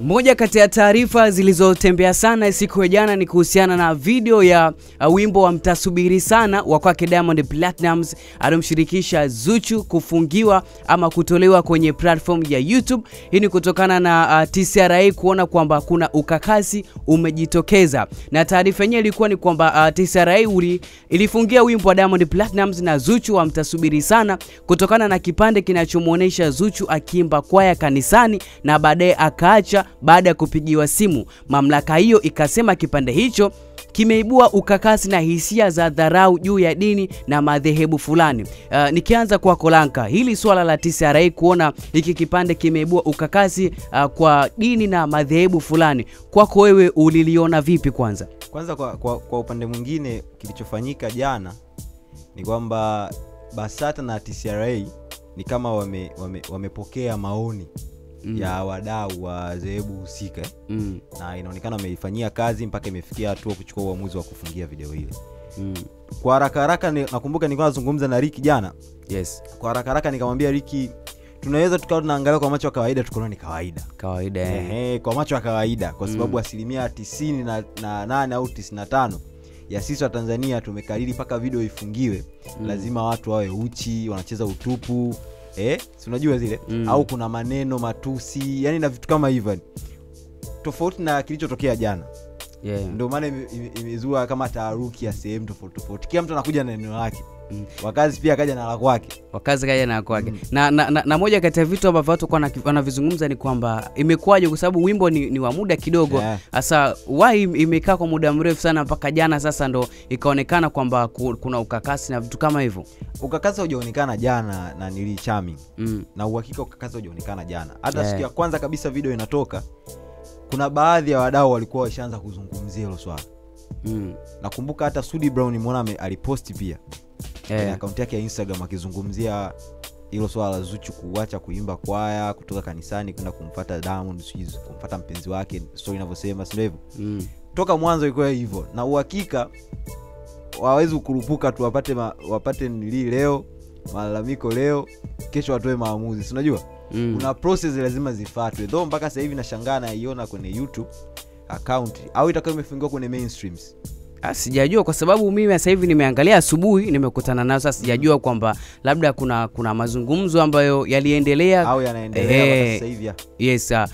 Moja kati ya taarifa zilizotembea sana siku ya jana ni kuhusiana na video ya uh, wimbo wa mtasubiri sana wa kwake Diamond Platnumz aliyomshirikisha Zuchu kufungiwa ama kutolewa kwenye platform ya YouTube. Hii ni kutokana na uh, TCRA kuona kwamba kuna ukakasi umejitokeza, na taarifa yenyewe ilikuwa ni kwamba uh, TCRA uli, ilifungia wimbo wa Diamond Platnumz na Zuchu wa mtasubiri sana kutokana na kipande kinachomwonyesha Zuchu akiimba kwaya kanisani na baadaye akaacha baada ya kupigiwa simu. Mamlaka hiyo ikasema kipande hicho kimeibua ukakasi na hisia za dharau juu ya dini na madhehebu fulani. Uh, nikianza kwa Kolanka, hili swala la TCRA kuona hiki kipande kimeibua ukakasi uh, kwa dini na madhehebu fulani, kwako wewe uliliona vipi? Kwanza Kwanza kwa, kwa, kwa upande mwingine kilichofanyika jana ni kwamba BASATA na TCRA ni kama wame, wame, wamepokea maoni Mm. ya wadau wa zehebu husika eh, mm, na inaonekana wameifanyia kazi mpaka imefikia hatua kuchukua uamuzi wa kufungia video ile. mm, Kwa haraka haraka nakumbuka nilikuwa nazungumza na Riki jana. yes, Kwa haraka haraka nikamwambia Riki, tunaweza tukawa tunaangalia kwa macho ya kawaida tukaona ni kawaida kawaida eh. Ehe, kwa macho ya kawaida kwa sababu Mm. asilimia tisini na, na nane au tisini na tano ya sisi wa Tanzania tumekariri mpaka video ifungiwe Mm. lazima watu wawe uchi wanacheza utupu eh, si unajua zile. Mm. au kuna maneno matusi yani na vitu kama hivyo. Tofauti na kilichotokea jana. Yeah. ndio maana ime- ime- imezua kama taharuki ya sehemu tofauti tofauti. Kila mtu anakuja na neno lake Mm. wakazi pia akaja na la kwake wakazi kaja na kwake Mm. na, na, na, na moja kati ya vitu ambavyo watu kwa wanavizungumza ni kwamba imekuwaje, kwa sababu wimbo ni, ni wa muda kidogo hasa Yeah. sasa why imekaa kwa muda mrefu sana mpaka jana sasa ndo ikaonekana kwamba kuna ukakasi na vitu kama hivyo ukakasi haujaonekana jana na nili charming mm. na uhakika ukakasi haujaonekana jana hata Yeah. siku ya kwanza kabisa video inatoka kuna baadhi ya wadau walikuwa washaanza kuzungumzia hilo swala Mm. nakumbuka hata sudi brown nimeona aliposti pia kwenye Yeah. akaunti yake ya instagram akizungumzia hilo swala la zuchu kuacha kuimba kwaya kutoka kanisani kwenda kumfata diamond sijui kumfata mpenzi wake stori inavyosema sindio hivyo Mm. toka mwanzo ilikuwa hivyo na uhakika wawezi kukurupuka tu wapate ma, wapate nilii leo malalamiko leo kesho watoe maamuzi sinajua Mm. kuna process lazima zifatwe though mpaka sasa hivi nashangaa naiona kwenye youtube account au itakuwa imefungiwa kwenye mainstreams sijajua kwa sababu mimi sasa hivi nimeangalia asubuhi nimekutana nayo. Sasa sijajua kwamba labda kuna kuna mazungumzo ambayo yaliendelea. Au yanaendelea Eh. sasa hivi yes uh,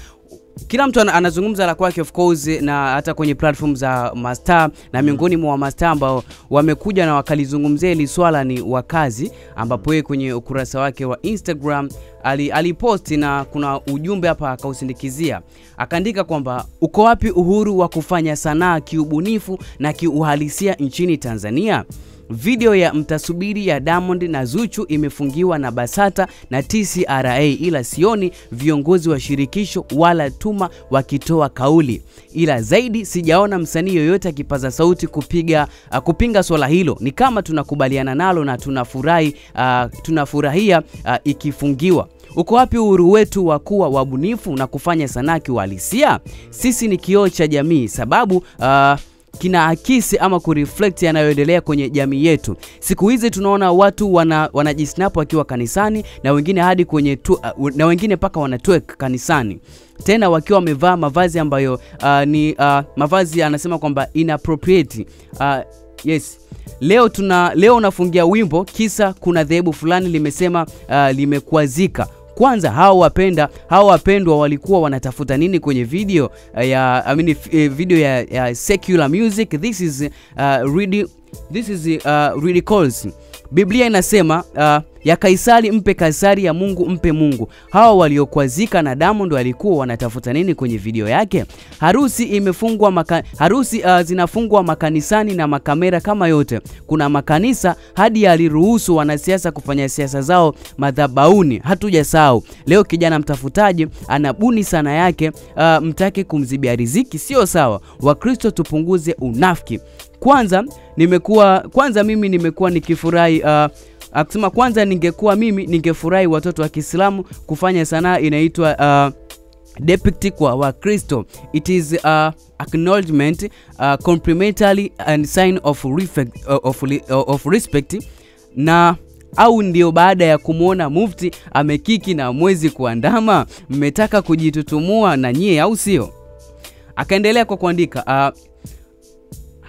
kila mtu anazungumza la kwake of course na hata kwenye platform za mastaa na miongoni mwa mastaa ambao wamekuja na wakalizungumzia hili swala ni wakazi ambapo yeye kwenye ukurasa wake wa instagram ali- aliposti na kuna ujumbe hapa akausindikizia akaandika kwamba uko wapi uhuru wa kufanya sanaa kiubunifu na kiuhalisia nchini tanzania Video ya mtasubiri ya Diamond na Zuchu imefungiwa na Basata na TCRA, ila sioni viongozi wa shirikisho wala tuma wakitoa kauli, ila zaidi sijaona msanii yoyote akipaza sauti kupiga uh, kupinga swala hilo. Ni kama tunakubaliana nalo na tunafurahi uh, tunafurahia uh, ikifungiwa. Uko wapi uhuru wetu wa kuwa wabunifu na kufanya sanaa kiuhalisia? Sisi ni kioo cha jamii, sababu uh, kinaakisi ama kureflect yanayoendelea kwenye jamii yetu. Siku hizi tunaona watu wana, wanajisnap wakiwa kanisani na wengine hadi kwenye tu, uh, na wengine mpaka wanatwek kanisani tena wakiwa wamevaa mavazi ambayo uh, ni uh, mavazi anasema kwamba inappropriate uh, yes leo tuna leo unafungia wimbo kisa kuna dhehebu fulani limesema uh, limekwazika kwanza hao wapenda hao wapendwa walikuwa wanatafuta nini kwenye video uh, ya I mean, eh, video ya, ya secular music this is uh, really, this is uh, really calls. biblia inasema uh, ya kaisari mpe kaisari ya mungu mpe mungu. Hawa waliokwazika na diamond walikuwa wanatafuta nini kwenye video yake? Harusi imefungwa maka, harusi uh, zinafungwa makanisani na makamera kama yote. Kuna makanisa hadi yaliruhusu wanasiasa kufanya siasa zao madhabauni. Hatujasahau leo kijana mtafutaji anabuni sana yake uh, mtake kumzibia riziki. Sio sawa. Wakristo tupunguze unafiki. Kwanza nimekuwa kwanza mimi nimekuwa nikifurahi uh, akisema kwanza ningekuwa mimi ningefurahi watoto wa kiislamu kufanya sanaa inaitwa uh, depict kwa wakristo. It is uh, acknowledgement uh, complimentary and sign of, respect, uh, of, uh, of respect. Na au ndio baada ya kumwona mufti amekiki na mwezi kuandama? Mmetaka kujitutumua na nyie au sio? Akaendelea kwa kuandika uh,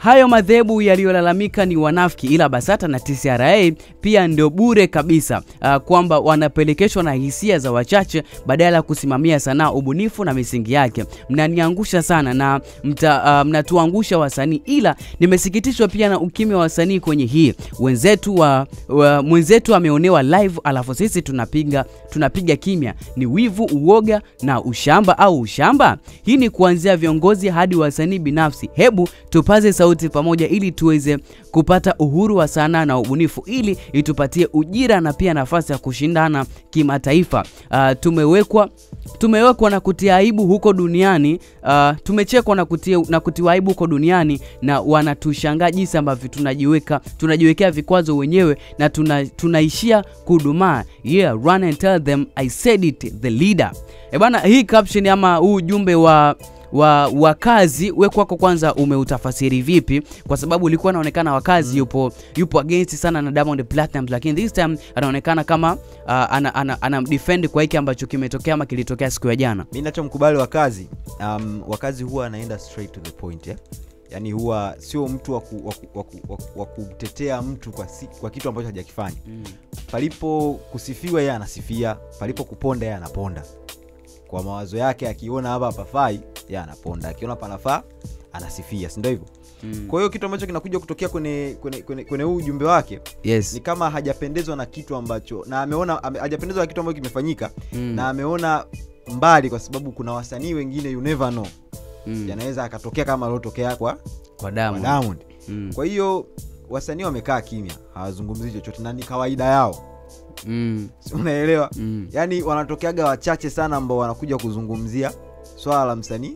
hayo madhehebu yaliyolalamika ni wanafiki ila basata na tcra pia ndio bure kabisa uh, kwamba wanapelekeshwa na hisia za wachache badala ya kusimamia sanaa ubunifu na misingi yake. Mnaniangusha sana na mta, uh, mnatuangusha wasanii ila nimesikitishwa pia na ukimya wa wasanii kwenye hii. Wenzetu wa, wa mwenzetu ameonewa live alafu sisi tunapiga tunapiga kimya. Ni wivu uoga na ushamba au ushamba? Hii ni kuanzia viongozi hadi wasanii binafsi. Hebu tupaze sauti pamoja ili tuweze kupata uhuru wa sanaa na ubunifu ili itupatie ujira na pia nafasi ya kushindana kimataifa. Uh, tumewekwa tumewekwa na kutia aibu huko duniani. Uh, tumechekwa na, kutia, na kutiwa aibu huko duniani na wanatushangaa jinsi ambavyo tunajiweka tunajiwekea vikwazo wenyewe na tuna, tunaishia kudumaa. Yeah run and tell them i said it the leader. E bana hii caption ama huu ujumbe wa wa wakazi we kwako kwanza umeutafasiri vipi? Kwa sababu ulikuwa anaonekana wakazi yupo yupo against sana na Diamond Platinum lakini this time anaonekana kama uh, ana, ana, ana defend kwa hiki ambacho kimetokea ama kilitokea siku ya jana. Mimi ninachomkubali wakazi um, wakazi huwa anaenda straight to the point eh? yaani huwa sio mtu wa ku- wa ku- wa ku- wa ku- wa kutetea mtu kwa, si, kwa kitu ambacho hajakifanya. Mm. palipo kusifiwa yeye anasifia palipo kuponda yeye anaponda. Kwa mawazo yake akiona hapa hapafai yeye anaponda akiona panafaa anasifia sindo hivyo Mm. kwa hiyo kitu ambacho kinakuja kutokea kwenye kwenye kwenye, kwenye huu ujumbe wake yes ni kama hajapendezwa na kitu ambacho na ameona ame, hajapendezwa na kitu ambacho kimefanyika mm. na ameona mbali kwa sababu kuna wasanii wengine you never know mm. yanaweza akatokea kama aliotokea kwa, kwa kwa Diamond Diamond mm. kwa hiyo wasanii wamekaa kimya hawazungumzi chochote na ni kawaida yao mm. Unaelewa mm. yaani wanatokeaga wachache sana ambao wanakuja kuzungumzia swala la msanii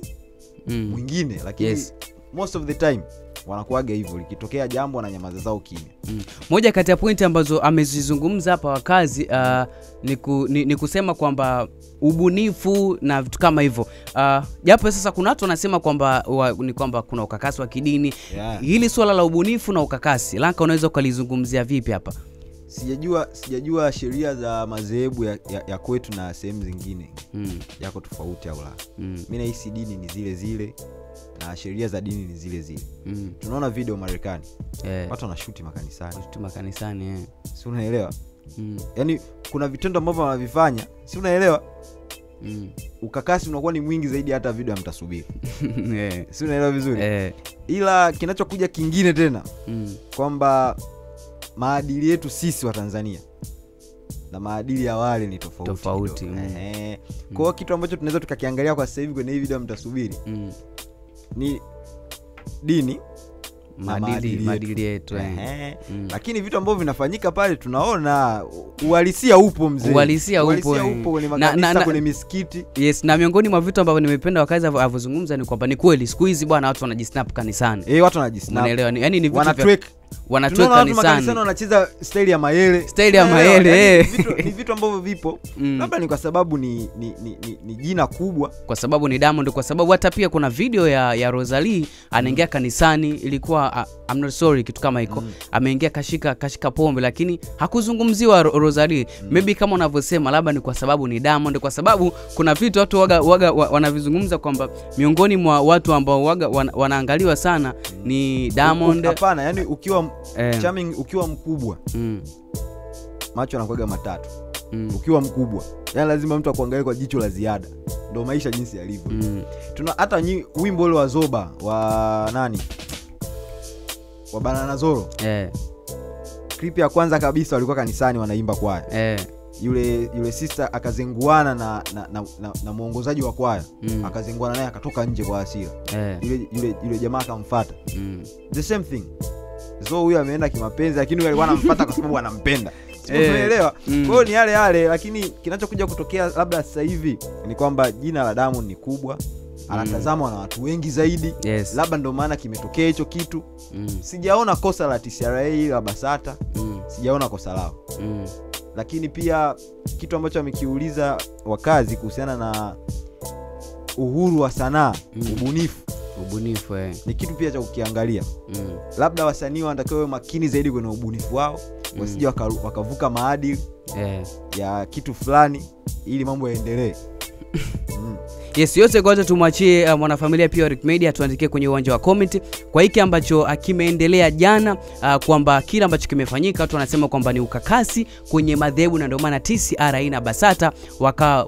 mm. mwingine lakini Yes. most of the time wanakuaga hivyo likitokea jambo na nyamaza zao kimya Mm. moja kati ya pointi ambazo amezizungumza hapa wakazi uh, ni, ku, ni, ni kusema kwamba ubunifu na vitu kama hivyo uh, japo sasa kuna watu wanasema kwamba wa, ni kwamba kuna ukakasi wa kidini yeah. hili swala la ubunifu na ukakasi lanka unaweza ukalizungumzia vipi hapa sijajua sijajua sheria za madhehebu ya, ya, ya kwetu na sehemu zingine mm. yako tofauti au la Mm. mi nahisi dini ni zile zile na sheria za dini ni zile zile Mm. tunaona video marekani yeah. watu wanashuti makanisani makanisani yeah. si unaelewa mm. yaani kuna vitendo ambavyo wanavifanya si unaelewa Mm. ukakasi unakuwa ni mwingi zaidi hata video amtasubiri yeah. si unaelewa vizuri yeah. ila kinachokuja kingine tena Mm. kwamba maadili yetu sisi wa tanzania na maadili ya wale ni tofauti Tofauti, mm. kwao mm. kitu ambacho tunaweza tukakiangalia kwa sasa hivi kwenye hii video mtasubiri Mm. ni dini maadili yetu eh. Mm. lakini vitu ambavyo vinafanyika pale tunaona uhalisia upo mzee Uhalisia upo, eh. upo kwenye makanisa misikiti yes na miongoni mwa vitu ambavyo nimependa wakazi avyo- avyozungumza ni kwamba ni kweli siku hizi bwana watu wanajisnap kanisani eh watu wanajisnap unaelewa yani ni vitu makanisani kanisani. wanacheza staili ya mayele. Staili ya mayele, Yaani eh. ni vitu- ni vitu ambavyo vipo. Mm. labda ni kwa sababu ni, ni, ni, ni, ni jina kubwa. Kwa sababu ni Diamond, kwa sababu hata pia kuna video ya, ya Rosalie anaingia kanisani, ilikuwa uh, I'm not sorry, kitu kama hiko. Mm. ameingia kashika kashika pombe, lakini hakuzungumziwa Rosalie. Mm. maybe kama unavyosema, labda ni kwa sababu ni Diamond, kwa sababu kuna vitu watu waga, waga wanavizungumza kwamba miongoni mwa watu ambao waga wana, wanaangaliwa sana ni Diamond. hapana yani ukiwa eh, charming ukiwa mkubwa mm, macho anakuaga matatu. Mm, ukiwa mkubwa yani lazima mtu akuangalie kwa jicho la ziada. Ndo maisha jinsi yalivyo. Mm, tuna hata wimbo ule wa zoba wa nani? Wa banana zoro. Eh, clip ya kwanza kabisa walikuwa kanisani wanaimba kwaya. Eh, yule yule sister akazenguana na na, na, na, na mwongozaji wa kwaya. Mm, akazenguana naye akatoka nje kwa asira eh, yule yule, yule jamaa akamfata. Mm. the same thing so huyu ameenda kimapenzi lakini huyu alikuwa anampata kwa sababu anampenda. Unaelewa? hey. mm. kwahiyo ni yale yale lakini kinachokuja kutokea labda sasa hivi ni kwamba jina la damu ni kubwa anatazamwa na watu wengi zaidi. Yes. labda ndo maana kimetokea hicho kitu. Mm, sijaona kosa la TCRA la Basata. Mm, sijaona kosa lao. Mm, lakini pia kitu ambacho amekiuliza wakazi kuhusiana na uhuru wa sanaa Mm. ubunifu ubunifu eh. ni kitu pia cha kukiangalia mm, labda wasanii wanatakiwa makini zaidi kwenye ubunifu wao wasije waka, wakavuka maadili eh. ya kitu fulani ili mambo yaendelee mm. yes yote kwanza tumwachie uh, mwanafamilia pia Rick Media tuandikie kwenye uwanja wa comment kwa hiki ambacho uh, kimeendelea jana uh, kwamba kile ambacho kimefanyika watu wanasema kwamba ni ukakasi kwenye madhehebu na ndio maana TCRA na Basata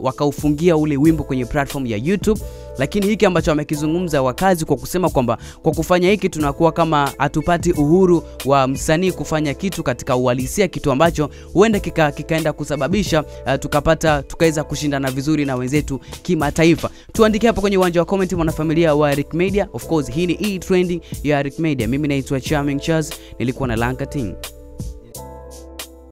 wakaufungia waka ule wimbo kwenye platform ya YouTube lakini hiki ambacho amekizungumza wakazi kwa kusema kwamba kwa kufanya hiki tunakuwa kama hatupati uhuru wa msanii kufanya kitu katika uhalisia kitu ambacho huenda kika, kikaenda kusababisha uh, tukapata tukaweza kushindana vizuri na wenzetu kimataifa. Tuandike hapo kwenye uwanja wa comment mwanafamilia wa Rick Media. Of course hii ni e trending ya Rick Media. Mimi naitwa Charming Charles nilikuwa na Lanka Ting